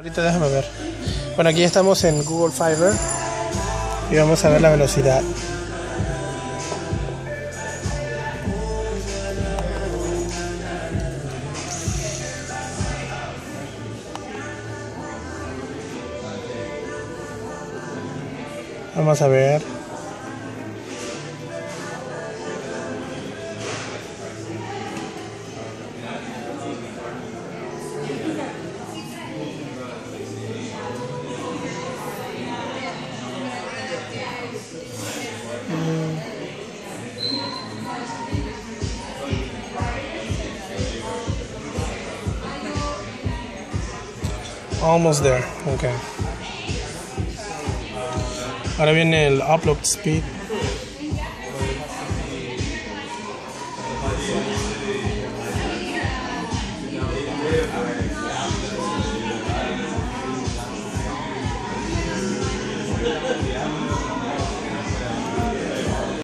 Ahorita déjame ver. Bueno, aquí estamos en Google Fiber y vamos a ver la velocidad. Vamos a ver. Almost there. Okay. Ahora viene el upload speed.